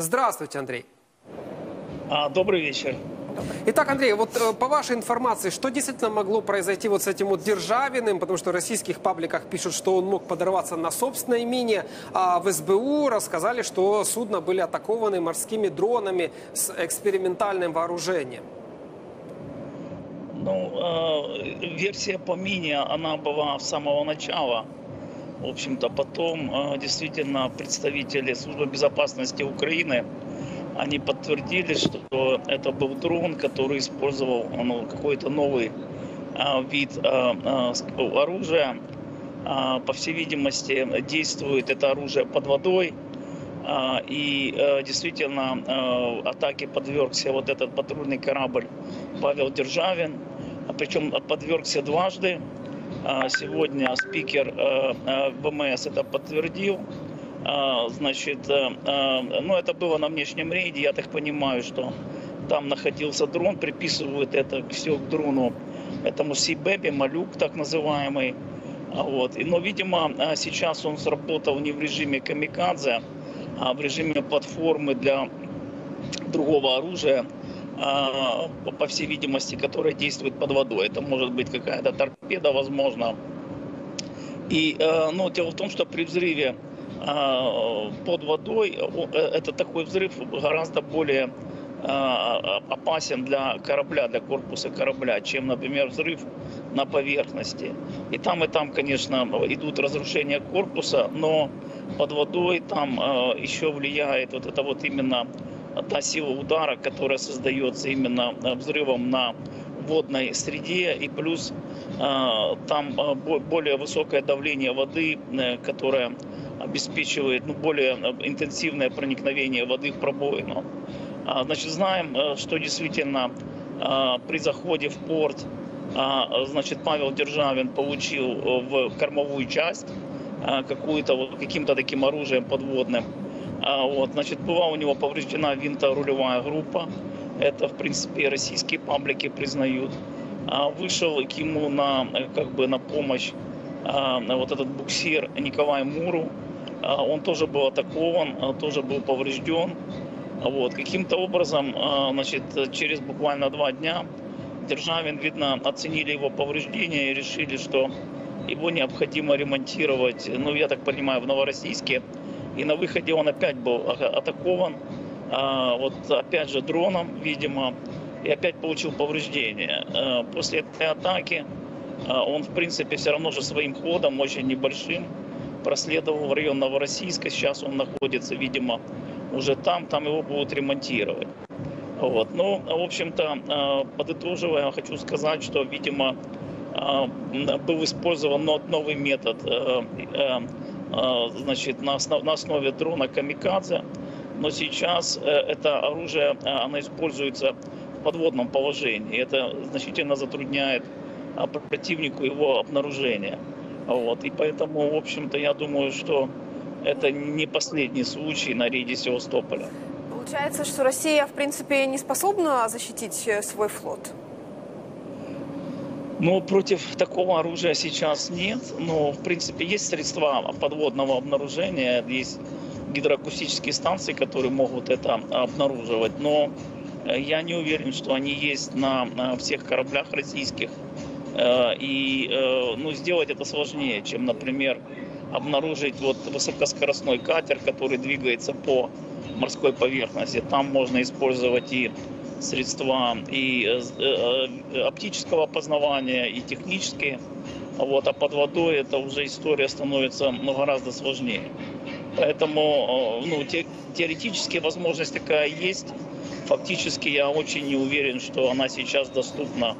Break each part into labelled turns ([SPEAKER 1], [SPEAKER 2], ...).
[SPEAKER 1] Здравствуйте, Андрей.
[SPEAKER 2] А, добрый вечер.
[SPEAKER 1] Итак, Андрей, вот э, по вашей информации, что действительно могло произойти вот с этим вот Державиным, потому что в российских пабликах пишут, что он мог подорваться на собственной мине, а в СБУ рассказали, что судно были атакованы морскими дронами с экспериментальным вооружением.
[SPEAKER 2] Ну, э, версия по мине, она была с самого начала. В общем-то, потом э, действительно представители службы безопасности Украины они подтвердили, что это был дрон, который использовал ну, какой-то новый а, вид а, а, оружия. А, по всей видимости, действует это оружие под водой. А, и а, действительно а, атаке подвергся вот этот патрульный корабль Павел Державин. А, причем подвергся дважды. А, сегодня спикер а, а, ВМС это подтвердил. А, значит, э, э, ну это было на внешнем рейде, я так понимаю, что там находился дрон, приписывают это все к дрону, этому Сибебе, Малюк так называемый. А, вот. Но, видимо, сейчас он сработал не в режиме камикадзе, а в режиме платформы для другого оружия, по всей видимости, которое действует под водой. Это может быть какая-то торпеда, возможно. И ну, дело в том, что при взрыве а, под водой, э, это такой взрыв гораздо более а, опасен для корабля, для корпуса корабля, чем, например, взрыв на поверхности. И там, и там, конечно, идут разрушения корпуса, но под водой там а, еще влияет вот это вот именно та сила удара, которая создается именно взрывом на водной среде, и плюс там более высокое давление воды, э, которое обеспечивает ну, более э, интенсивное проникновение воды в пробоину. А, значит, знаем, э, что действительно при заходе в порт а, значит, Павел Державин получил э, в кормовую часть какую-то вот, каким-то таким оружием подводным. Вот, значит, была у него повреждена винторулевая группа. Это, в принципе, российские паблики признают. Вышел к ему на, как бы, на помощь вот этот буксир Николай Муру, а, он тоже был атакован, а, тоже был поврежден. Вот. Каким-то образом, а, значит, через буквально два дня Державин, видно, оценили его повреждения и решили, что его необходимо ремонтировать, ну, я так понимаю, в Новороссийске. И на выходе он опять был атакован, вот опять же дроном, видимо, и опять получил повреждения. После этой атаки он, в принципе, все равно же своим ходом, очень небольшим, проследовал в район Новороссийска. Сейчас он находится, видимо, уже там. Там его будут ремонтировать. Вот. Ну, в общем-то, э, подытоживая, хочу сказать, что, видимо, э, был использован новый метод э, значит, на, основ, на основе дрона «Камикадзе». Но сейчас это оружие, оно используется в подводном положении. Это значительно затрудняет противнику его обнаружение. Вот. И поэтому, в общем-то, я думаю, что это не последний случай на рейде Севастополя.
[SPEAKER 3] Получается, что Россия, в принципе, не способна защитить э, свой флот?
[SPEAKER 2] Ну, против такого оружия сейчас нет. Но, в принципе, есть средства подводного обнаружения, есть гидроакустические станции, которые могут это обнаруживать. Но э, я не уверен, что они есть на всех кораблях российских. Э, и э, ну, сделать это сложнее, чем, например, обнаружить вот высокоскоростной катер, который двигается по морской поверхности. Там можно использовать и средства и э, оптического опознавания, и технические. Вот, а под водой это уже история становится ну, гораздо сложнее. Поэтому ну, те, теоретически возможность такая есть. Фактически я очень не уверен, что она сейчас доступна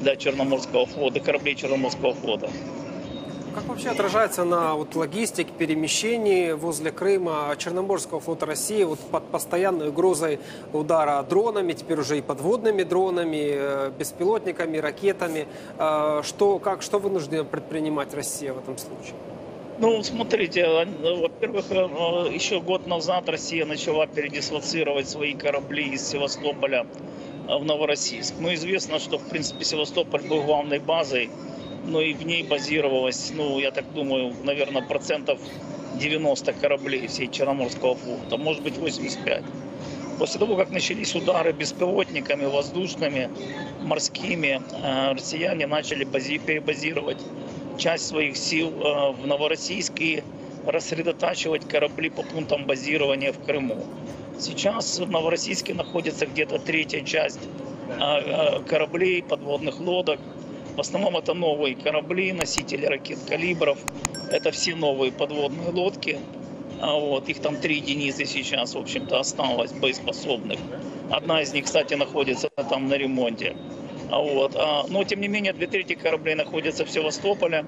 [SPEAKER 2] для Черноморского флота, кораблей Черноморского флота.
[SPEAKER 1] Как вообще отражается на вот, логистике, перемещении возле Крыма Черноморского флота России вот, под постоянной угрозой удара дронами, теперь уже и подводными дронами, э, беспилотниками, ракетами? Э, что, как, что вынуждена предпринимать Россия в этом случае?
[SPEAKER 2] Ну, смотрите, во-первых, э, еще год назад Россия начала передислоцировать свои корабли из Севастополя в Новороссийск. Ну, известно, что, в принципе, Севастополь был главной базой, но и в ней базировалось, ну, я так думаю, наверное, процентов 90 кораблей всей Черноморского флота, может быть 85. После того, как начались удары беспилотниками, воздушными, морскими, э, россияне начали бази- перебазировать часть своих сил э, в Новороссийск и рассредотачивать корабли по пунктам базирования в Крыму. Сейчас в Новороссийске находится где-то третья часть э, кораблей, подводных лодок. В основном это новые корабли, носители ракет калибров. Это все новые подводные лодки. А Вот, их там три единицы сейчас, в общем-то, осталось боеспособных. Одна из них, кстати, находится там на ремонте. А Вот. а, Но, тем не менее, две трети кораблей находятся в Севастополе.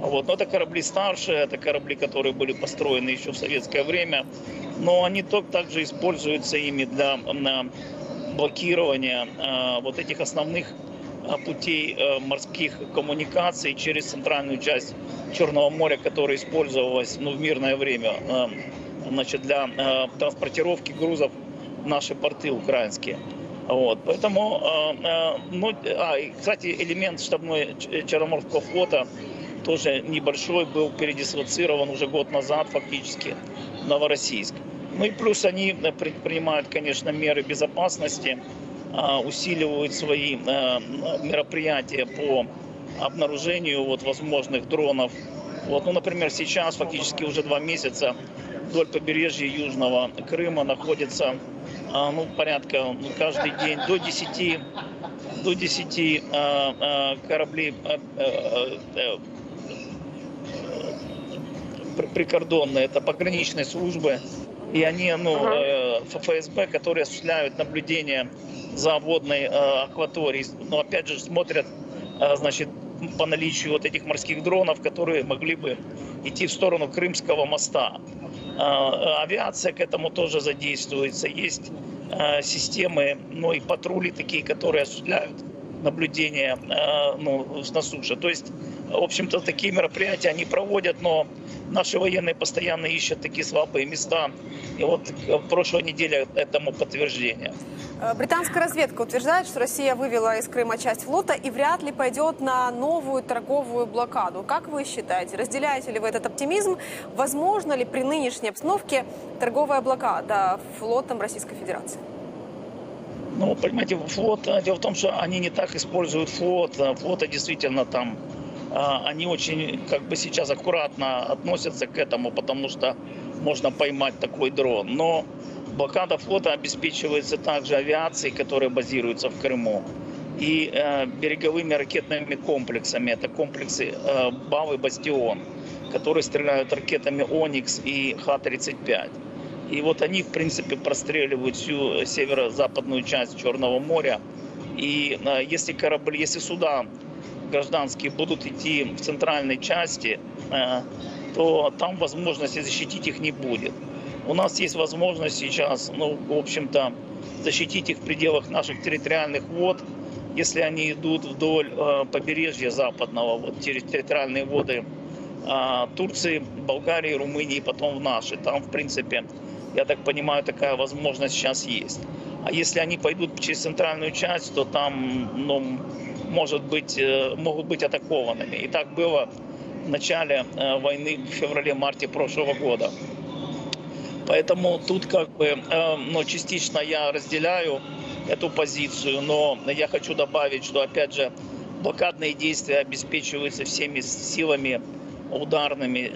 [SPEAKER 2] Вот. Но это корабли старшие, это корабли, которые были построены еще в советское время. Но они также используются ими для блокирования вот этих основных путей э, морских коммуникаций через центральную часть Черного моря, которая использовалась ну, в мирное время э, значит, для э, транспортировки грузов в наши порты украинские. Вот, поэтому, э, ну, а, кстати, элемент штабной Черноморского флота тоже небольшой был передислоцирован уже год назад фактически в Новороссийск. Ну и плюс они предпринимают, конечно, меры безопасности, усиливают свои э, мероприятия по обнаружению вот, возможных дронов. Вот, ну, например, сейчас фактически уже два месяца вдоль побережья Южного Крыма находится а, ну, порядка ну, каждый день до 10, до 10 а, а, кораблей а, а, а, при- прикордонные, это пограничные службы, и они, ну, э, ФСБ, которые осуществляют наблюдение за водной э, акваторией, но опять же смотрят, э, значит, по наличию вот этих морских дронов, которые могли бы идти в сторону Крымского моста. Э, Авиация к этому тоже задействуется. Есть э, системы, ну и патрули такие, которые осуществляют наблюдение э, ну, на суше. То есть, в общем-то, такие мероприятия они проводят, но наши военные постоянно ищут такие слабые места. И вот э, прошлой неделе этому подтверждение.
[SPEAKER 3] Э, Британская разведка утверждает, что Россия вывела из Крыма часть флота и вряд ли пойдет на новую торговую блокаду. Как вы считаете, разделяете ли вы этот оптимизм? Возможно ли при нынешней обстановке торговая блокада флотом Российской Федерации?
[SPEAKER 2] Ну, понимаете, флот, э, дело в том, что они не так используют флот. Флоты действительно там, они очень как бы сейчас аккуратно относятся к этому, потому что можно поймать такой дрон. Но блокада флота обеспечивается также авиацией, которая базируется в Крыму, и э, береговыми ракетными комплексами. Это комплексы э, БАВ и «Бастион», которые стреляют ракетами «Оникс» и Х-35. И вот они, в принципе, простреливают всю северо-западную часть Черного моря. И э, если корабли, если суда гражданские будут идти в центральной части, э, то там возможности защитить их не будет. У нас есть возможность сейчас, ну, в общем-то, защитить их в пределах наших территориальных вод, если они идут вдоль э, побережья западного, вот терри- территориальные воды а, Турции, Болгарии, Румынии, потом в наши. Там, в принципе, я так понимаю, такая возможность сейчас есть. А если они пойдут через центральную часть, то там, ну, может быть, э, могут быть атакованными. И так было в начале э, войны в феврале-марте прошлого года. Поэтому тут как бы, э, ну, частично я разделяю эту позицию, но я хочу добавить, что, опять же, блокадные действия обеспечиваются всеми силами ударными,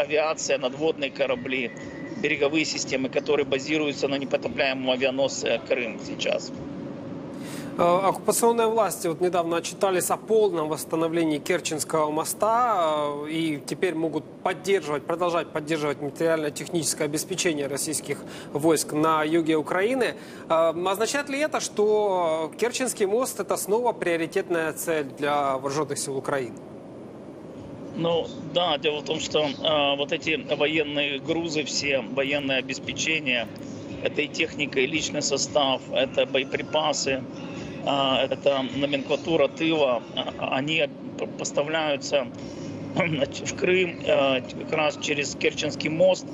[SPEAKER 2] авиация, надводные корабли, береговые системы, которые базируются на непотопляемом авианосце Крым сейчас.
[SPEAKER 1] Э, Оккупационные власти вот недавно отчитались о полном восстановлении Керченского моста э, и теперь могут поддерживать, продолжать поддерживать материально-техническое обеспечение российских войск на юге Украины. Э, Означает ли это, что Керченский мост это снова приоритетная цель для вооруженных сил Украины?
[SPEAKER 2] Ну да, дело в том, что э, вот эти военные грузы, все военное обеспечение, это и техника, и личный состав, это боеприпасы, это номенклатура тыла, э, они поставляются в Крым э, как раз через Керченский мост.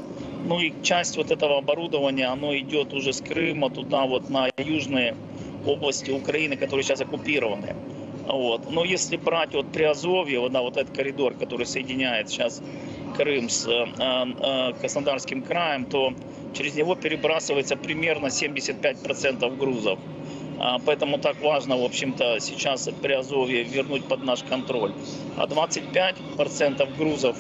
[SPEAKER 2] Ну и часть вот этого оборудования, оно идет уже с Крыма туда вот на южные области Украины, которые сейчас оккупированы. Вот. Но если брать вот Приазовье, вот, да, вот этот коридор, который соединяет сейчас Крым с э, э, Краснодарским краем, то через него перебрасывается примерно 75% грузов. А, Поэтому так важно, в общем-то, сейчас при Азове вернуть под наш контроль. А 25% грузов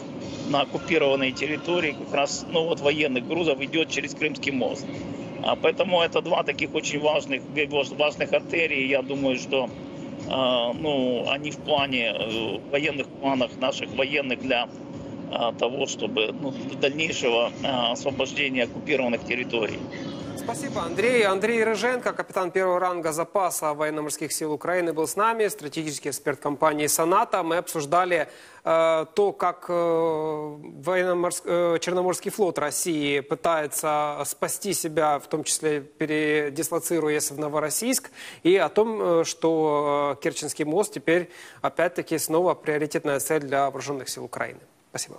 [SPEAKER 2] на оккупированной территории, как раз ну, вот военных грузов, идет через Крымский мост. А Поэтому это два таких очень важных, важных артерии. Я думаю, что а, ну, они в плане, э, военных планах наших военных для а, того, чтобы ну, дальнейшего освобождения оккупированных территорий.
[SPEAKER 1] Спасибо, Андрей. Андрей Рыженко, капитан первого ранга запаса военно-морских сил Украины, был с нами, стратегический эксперт компании «Соната». Мы обсуждали э, то, как э, военно-морс- э, Черноморский флот России пытается спасти себя, в том числе передислоцируясь в Новороссийск, и о том, э, что э, Керченский мост теперь опять-таки снова приоритетная цель для вооруженных сил Украины. Спасибо.